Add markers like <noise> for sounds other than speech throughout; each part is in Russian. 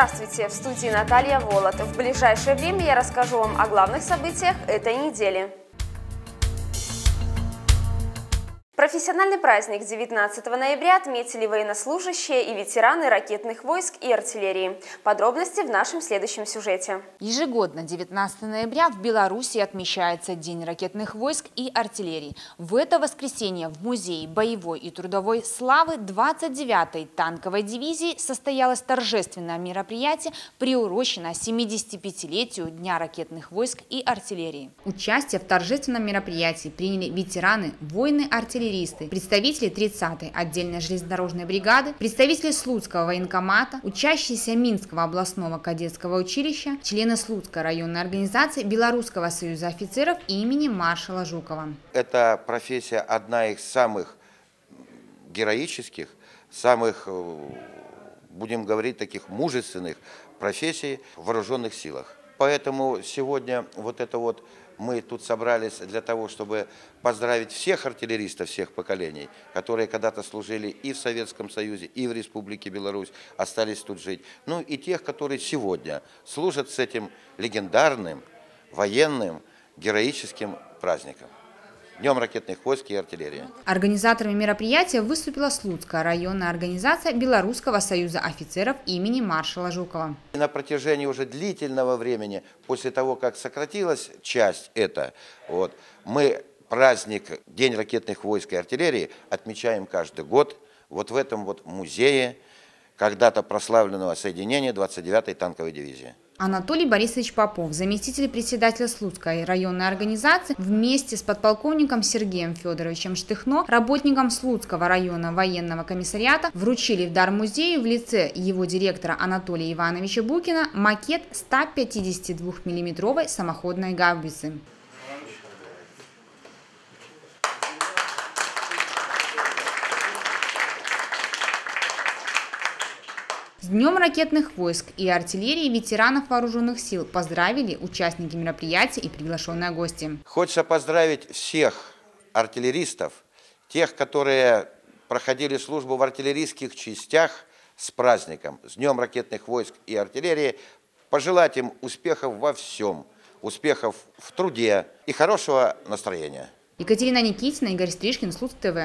Здравствуйте! В студии Наталья Волод. В ближайшее время я расскажу вам о главных событиях этой недели. Профессиональный праздник 19 ноября отметили военнослужащие и ветераны ракетных войск и артиллерии. Подробности в нашем следующем сюжете. Ежегодно 19 ноября в Беларуси отмечается День ракетных войск и артиллерии. В это воскресенье в Музее боевой и трудовой славы 29-й танковой дивизии состоялось торжественное мероприятие, приуроченное 75-летию Дня ракетных войск и артиллерии. Участие в торжественном мероприятии приняли ветераны, воины артиллерии, артиллеристы, представители 30-й отдельной железнодорожной бригады, представители Слуцкого военкомата, учащиеся Минского областного кадетского училища, члены Слуцкой районной организации Белорусского союза офицеров имени маршала Жукова. Эта профессия одна из самых героических, самых, э, будем говорить, таких мужественных профессий в вооруженных силах. Поэтому сегодня вот это вот мы тут собрались для того, чтобы поздравить всех артиллеристов всех поколений, которые когда-то служили и в Советском Союзе, и в Республике Беларусь, остались тут жить. Ну и тех, которые сегодня служат с этим легендарным, военным, героическим праздником. Днем ракетных войск и артиллерии. Организаторами мероприятия выступила Слуцкая районная организация Белорусского союза офицеров имени маршала Жукова. На протяжении уже длительного времени, после того, как сократилась часть эта, вот, мы праздник День ракетных войск и артиллерии отмечаем каждый год вот в этом вот музее когда-то прославленного соединения 29-й танковой дивизии. Анатолий Борисович Попов, заместитель председателя Слуцкой районной организации, вместе с подполковником Сергеем Федоровичем Штыхно, работником Слуцкого района военного комиссариата, вручили в дар музею в лице его директора Анатолия Ивановича Букина макет 152 миллиметровой самоходной гаубицы. С Днем ракетных войск и артиллерии ветеранов вооруженных сил поздравили участники мероприятия и приглашенные гости. Хочется поздравить всех артиллеристов, тех, которые проходили службу в артиллерийских частях с праздником, с Днем ракетных войск и артиллерии, пожелать им успехов во всем, успехов в труде и хорошего настроения. Екатерина Никитина, Игорь Стрижкин, Слуц ТВ.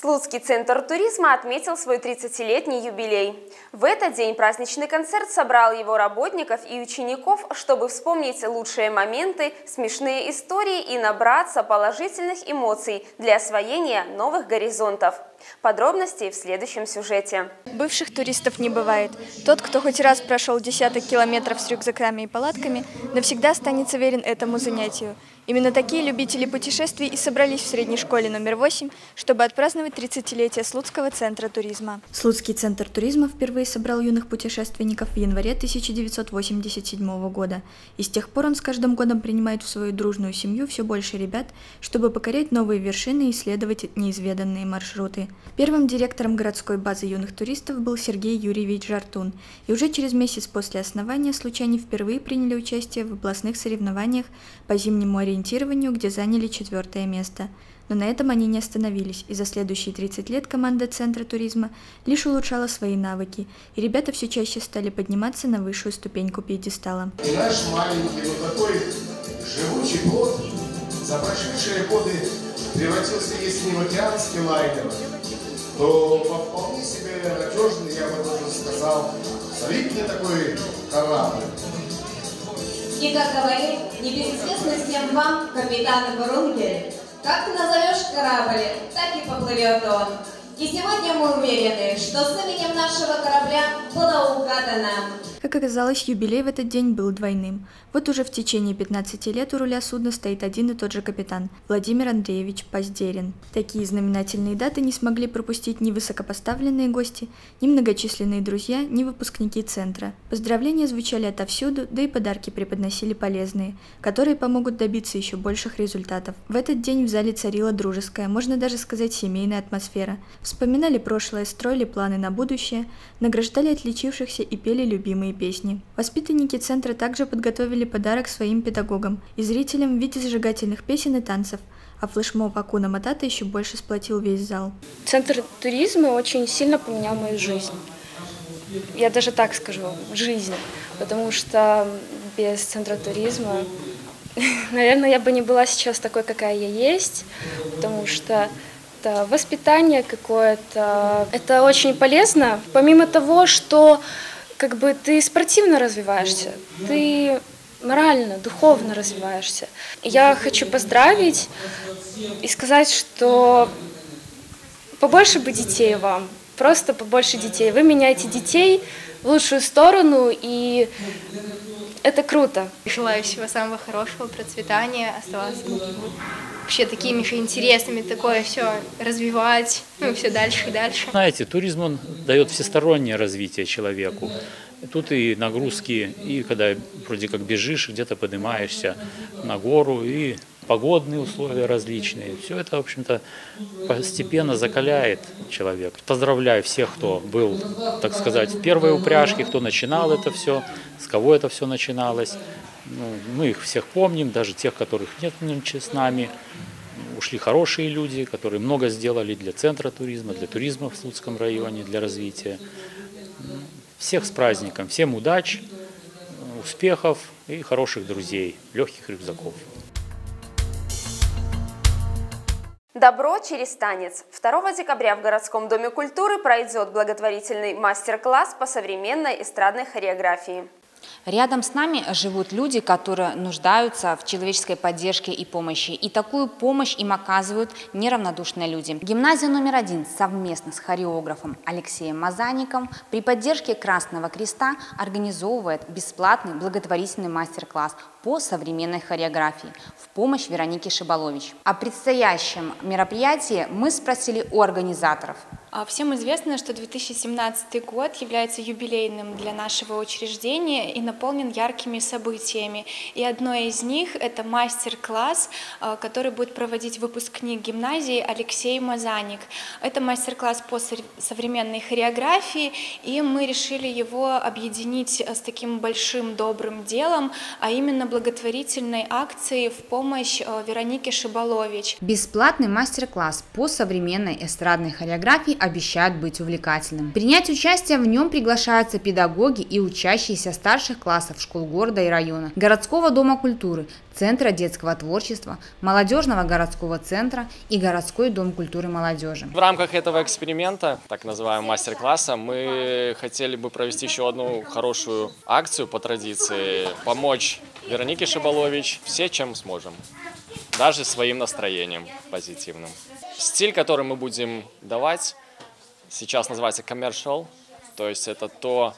Слуцкий центр туризма отметил свой 30-летний юбилей. В этот день праздничный концерт собрал его работников и учеников, чтобы вспомнить лучшие моменты, смешные истории и набраться положительных эмоций для освоения новых горизонтов. Подробности в следующем сюжете. Бывших туристов не бывает. Тот, кто хоть раз прошел десяток километров с рюкзаками и палатками, навсегда останется верен этому занятию. Именно такие любители путешествий и собрались в средней школе номер 8, чтобы отпраздновать 30-летие Слуцкого центра туризма. Слуцкий центр туризма впервые собрал юных путешественников в январе 1987 года. И с тех пор он с каждым годом принимает в свою дружную семью все больше ребят, чтобы покорять новые вершины и исследовать неизведанные маршруты. Первым директором городской базы юных туристов был Сергей Юрьевич Жартун. И уже через месяц после основания случайно впервые приняли участие в областных соревнованиях по зимнему ориентированию ориентированию, где заняли четвертое место. Но на этом они не остановились, и за следующие 30 лет команда Центра туризма лишь улучшала свои навыки, и ребята все чаще стали подниматься на высшую ступеньку пьедестала. И наш маленький, вот такой живучий плод за прошедшие годы превратился, если не в океанский лайнер, то вполне себе надежный, я бы даже сказал, солидный такой корабль. И, как говорил небезызвестный всем вам капитан Брунгель, как ты назовешь корабль, так и поплывет он. И сегодня мы уверены, что с именем нашего корабля было угадано как оказалось, юбилей в этот день был двойным. Вот уже в течение 15 лет у руля судна стоит один и тот же капитан – Владимир Андреевич Поздерин. Такие знаменательные даты не смогли пропустить ни высокопоставленные гости, ни многочисленные друзья, ни выпускники центра. Поздравления звучали отовсюду, да и подарки преподносили полезные, которые помогут добиться еще больших результатов. В этот день в зале царила дружеская, можно даже сказать семейная атмосфера. Вспоминали прошлое, строили планы на будущее, награждали отличившихся и пели любимые песни. Воспитанники центра также подготовили подарок своим педагогам и зрителям в виде зажигательных песен и танцев, а флешмоб Акуна Матата еще больше сплотил весь зал. Центр туризма очень сильно поменял мою жизнь. Я даже так скажу, жизнь, потому что без центра туризма, <laughs> наверное, я бы не была сейчас такой, какая я есть, потому что это воспитание какое-то, это очень полезно, помимо того, что как бы ты спортивно развиваешься, ты морально, духовно развиваешься. Я хочу поздравить и сказать, что побольше бы детей вам, просто побольше детей. Вы меняете детей в лучшую сторону, и это круто. Желаю всего самого хорошего, процветания, оставаться вообще такими же интересными, такое все развивать, ну, все дальше и дальше. Знаете, туризм, он дает всестороннее развитие человеку. Тут и нагрузки, и когда вроде как бежишь, где-то поднимаешься на гору, и погодные условия различные. Все это, в общем-то, постепенно закаляет человека. Поздравляю всех, кто был, так сказать, в первой упряжке, кто начинал это все, с кого это все начиналось. Ну, мы их всех помним, даже тех, которых нет нынче с нами. Ушли хорошие люди, которые много сделали для центра туризма, для туризма в Слуцком районе, для развития. Всех с праздником, всем удач, успехов и хороших друзей, легких рюкзаков. Добро через танец. 2 декабря в городском доме культуры пройдет благотворительный мастер-класс по современной эстрадной хореографии. Рядом с нами живут люди, которые нуждаются в человеческой поддержке и помощи. И такую помощь им оказывают неравнодушные люди. Гимназия номер один совместно с хореографом Алексеем Мазаником при поддержке Красного Креста организовывает бесплатный благотворительный мастер-класс по современной хореографии в помощь Веронике Шибалович. О предстоящем мероприятии мы спросили у организаторов. А всем известно, что 2017 год является юбилейным для нашего учреждения и наполнен яркими событиями. И одно из них – это мастер-класс, а, который будет проводить выпускник гимназии Алексей Мазаник. Это мастер-класс по современной хореографии, и мы решили его объединить с таким большим добрым делом, а именно благотворительной акцией в помощь а, Веронике Шибалович. Бесплатный мастер-класс по современной эстрадной хореографии обещает быть увлекательным. Принять участие в нем приглашаются педагоги и учащиеся старших классов школ города и района, городского дома культуры, Центра детского творчества, молодежного городского центра и городской дом культуры молодежи. В рамках этого эксперимента, так называемого мастер-класса, мы хотели бы провести еще одну хорошую акцию по традиции, помочь Веронике Шабалович все, чем сможем, даже своим настроением позитивным. Стиль, который мы будем давать, сейчас называется commercial, то есть это то,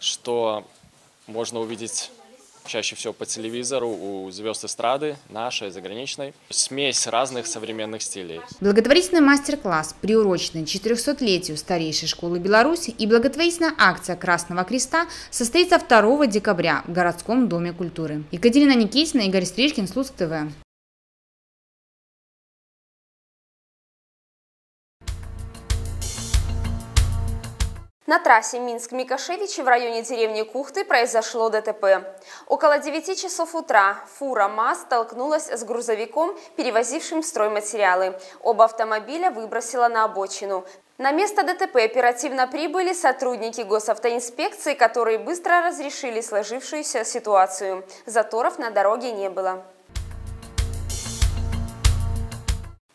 что можно увидеть чаще всего по телевизору у звезд эстрады, нашей, заграничной. Смесь разных современных стилей. Благотворительный мастер-класс, приуроченный 400-летию старейшей школы Беларуси и благотворительная акция Красного Креста состоится 2 декабря в городском доме культуры. Екатерина Никитина, Игорь Стрижкин, Слуцк ТВ. На трассе Минск-Микошевичи в районе деревни Кухты произошло ДТП. Около 9 часов утра фура МАЗ столкнулась с грузовиком, перевозившим стройматериалы. Оба автомобиля выбросило на обочину. На место ДТП оперативно прибыли сотрудники госавтоинспекции, которые быстро разрешили сложившуюся ситуацию. Заторов на дороге не было.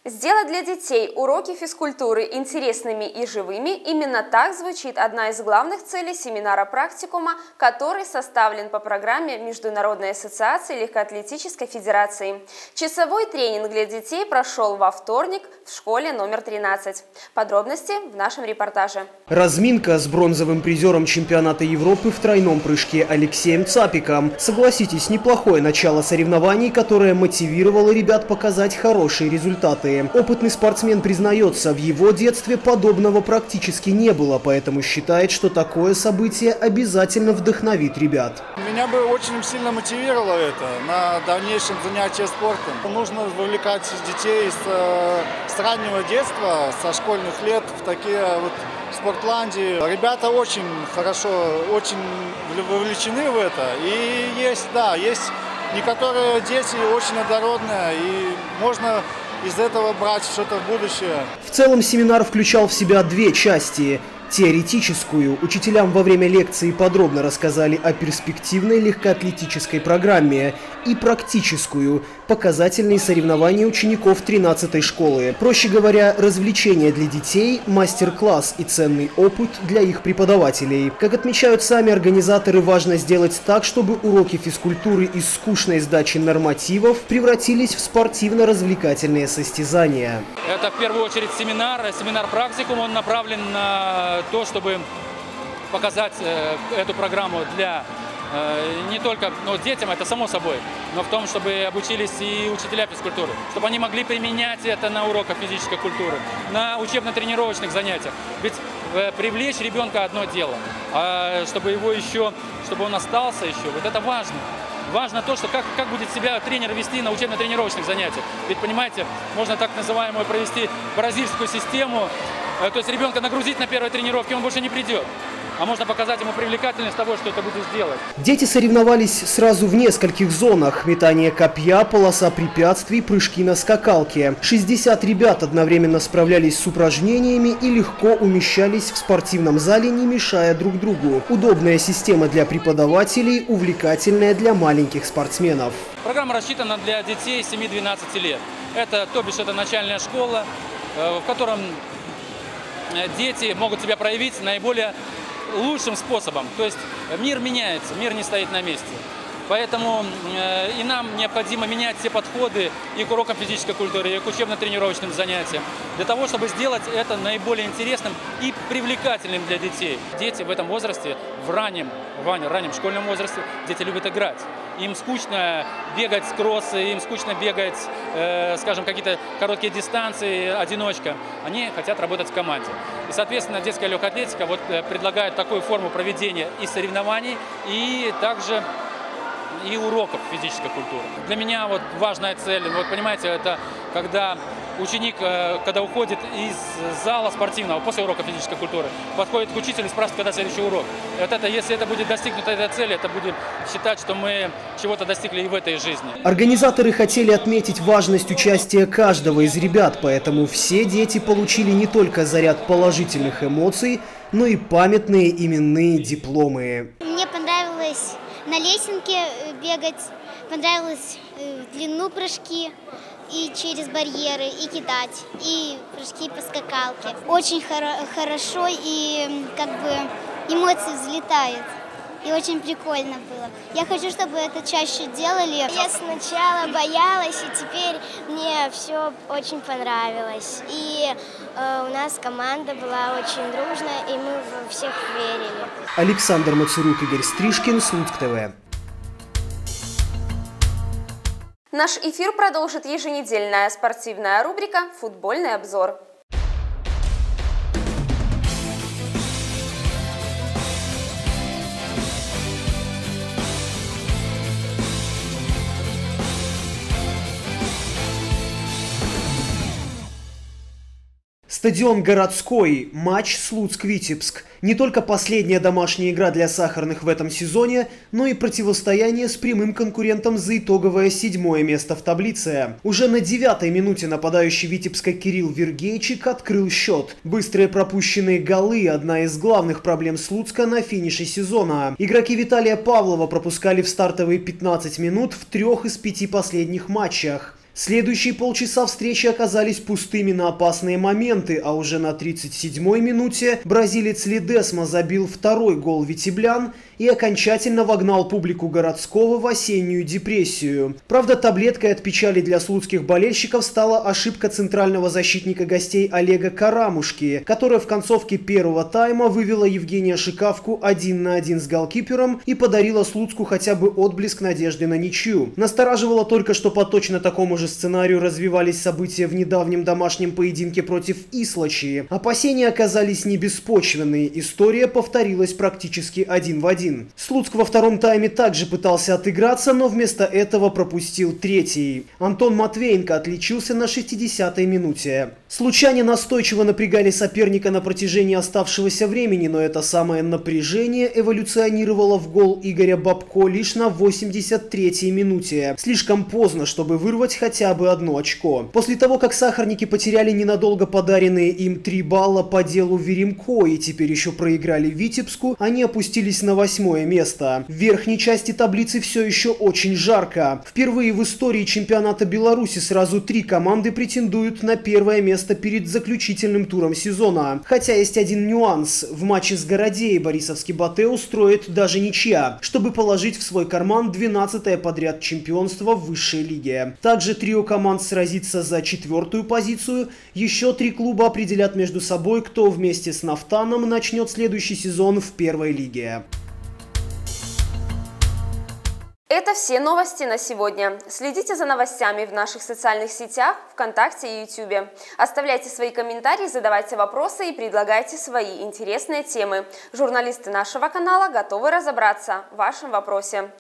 Сделать для детей уроки физкультуры интересными и живыми – именно так звучит одна из главных целей семинара практикума, который составлен по программе Международной ассоциации легкоатлетической федерации. Часовой тренинг для детей прошел во вторник в школе номер 13. Подробности в нашем репортаже. Разминка с бронзовым призером чемпионата Европы в тройном прыжке Алексеем Цапиком. Согласитесь, неплохое начало соревнований, которое мотивировало ребят показать хорошие результаты. Опытный спортсмен признается, в его детстве подобного практически не было, поэтому считает, что такое событие обязательно вдохновит ребят. Меня бы очень сильно мотивировало это на дальнейшем занятии спортом. Нужно вовлекать детей с, э, с раннего детства, со школьных лет в такие вот спортландии. Ребята очень хорошо, очень вовлечены в это. И есть, да, есть некоторые дети очень одородные, и можно из этого брать что-то в будущее. В целом семинар включал в себя две части – Теоретическую. Учителям во время лекции подробно рассказали о перспективной легкоатлетической программе и практическую – показательные соревнования учеников 13-й школы. Проще говоря, развлечения для детей, мастер-класс и ценный опыт для их преподавателей. Как отмечают сами организаторы, важно сделать так, чтобы уроки физкультуры из скучной сдачи нормативов превратились в спортивно-развлекательные состязания. Это в первую очередь семинар, семинар-практикум, он направлен на то, чтобы показать э, эту программу для не только ну, детям, это само собой, но в том, чтобы обучились и учителя физкультуры, чтобы они могли применять это на уроках физической культуры, на учебно-тренировочных занятиях. Ведь э, привлечь ребенка одно дело, а чтобы его еще, чтобы он остался еще, вот это важно. Важно то, что как, как будет себя тренер вести на учебно-тренировочных занятиях. Ведь, понимаете, можно так называемую провести бразильскую систему, Э, то есть ребенка нагрузить на первой тренировке, он больше не придет. А можно показать ему привлекательность того, что это будет сделать. Дети соревновались сразу в нескольких зонах. Метание копья, полоса препятствий, прыжки на скакалке. 60 ребят одновременно справлялись с упражнениями и легко умещались в спортивном зале, не мешая друг другу. Удобная система для преподавателей, увлекательная для маленьких спортсменов. Программа рассчитана для детей 7-12 лет. Это, то бишь, это начальная школа, э, в котором Э, дети могут себя проявить наиболее лучшим способом. То есть мир меняется, мир не стоит на месте. Поэтому э, и нам необходимо менять все подходы и к урокам физической культуры, и к учебно-тренировочным занятиям, для того, чтобы сделать это наиболее интересным и привлекательным для детей. Дети в этом возрасте, в раннем, в раннем школьном возрасте, дети любят играть им скучно бегать с кроссы, им скучно бегать, э, скажем, какие-то короткие дистанции, одиночка. Они хотят работать в команде. И, соответственно, детская легкая атлетика вот, э, предлагает такую форму проведения и соревнований, и также и уроков физической культуры. Для меня вот важная цель, вот понимаете, это когда ученик, э, когда уходит из зала спортивного после урока физической культуры, подходит к учителю и спрашивает, когда следующий урок. И вот это, если это будет достигнута эта цель, это будет считать, что мы чего-то достигли и в этой жизни. Организаторы хотели отметить важность участия каждого из ребят, поэтому все дети получили не только заряд положительных эмоций, но и памятные именные дипломы. Мне понравилось на лесенке э, бегать, понравилось э, длину прыжки, и через барьеры, и кидать, и прыжки по скакалке. Очень хоро хорошо и как бы эмоции взлетают. И очень прикольно было. Я хочу, чтобы это чаще делали. Я сначала боялась, и теперь мне все очень понравилось. И э, у нас команда была очень дружная, и мы во всех верили. Александр Мацурук, Игорь Стрижкин, Слуцк ТВ. Наш эфир продолжит еженедельная спортивная рубрика «Футбольный обзор». Стадион городской, матч Слуцк-Витебск. Не только последняя домашняя игра для сахарных в этом сезоне, но и противостояние с прямым конкурентом за итоговое седьмое место в таблице. Уже на девятой минуте нападающий Витебска Кирилл Вергейчик открыл счет. Быстрые пропущенные голы – одна из главных проблем Слуцка на финише сезона. Игроки Виталия Павлова пропускали в стартовые 15 минут в трех из пяти последних матчах. Следующие полчаса встречи оказались пустыми на опасные моменты, а уже на 37-й минуте бразилец Лидесма забил второй гол Витеблян и окончательно вогнал публику городского в осеннюю депрессию. Правда, таблеткой от печали для слуцких болельщиков стала ошибка центрального защитника гостей Олега Карамушки, которая в концовке первого тайма вывела Евгения Шикавку один на один с голкипером и подарила Слуцку хотя бы отблеск надежды на ничью. Настораживало только, что по точно такому же сценарию развивались события в недавнем домашнем поединке против Ислачи. Опасения оказались не беспочвенные, история повторилась практически один в один 2-1. Слуцк во втором тайме также пытался отыграться, но вместо этого пропустил третий. Антон Матвеенко отличился на 60-й минуте. Случайно настойчиво напрягали соперника на протяжении оставшегося времени, но это самое напряжение эволюционировало в гол Игоря Бабко лишь на 83-й минуте. Слишком поздно, чтобы вырвать хотя бы одно очко. После того, как сахарники потеряли ненадолго подаренные им 3 балла по делу Веремко и теперь еще проиграли Витебску, они опустились на восьмое место. В верхней части таблицы все еще очень жарко. Впервые в истории чемпионата Беларуси сразу три команды претендуют на первое место перед заключительным туром сезона. Хотя есть один нюанс. В матче с Городей Борисовский Батэ устроит даже ничья, чтобы положить в свой карман 12-е подряд чемпионство в высшей лиге. Также трио команд сразится за четвертую позицию. Еще три клуба определят между собой, кто вместе с Нафтаном начнет следующий сезон в первой лиге. Это все новости на сегодня. Следите за новостями в наших социальных сетях, ВКонтакте и Ютубе. Оставляйте свои комментарии, задавайте вопросы и предлагайте свои интересные темы. Журналисты нашего канала готовы разобраться в вашем вопросе.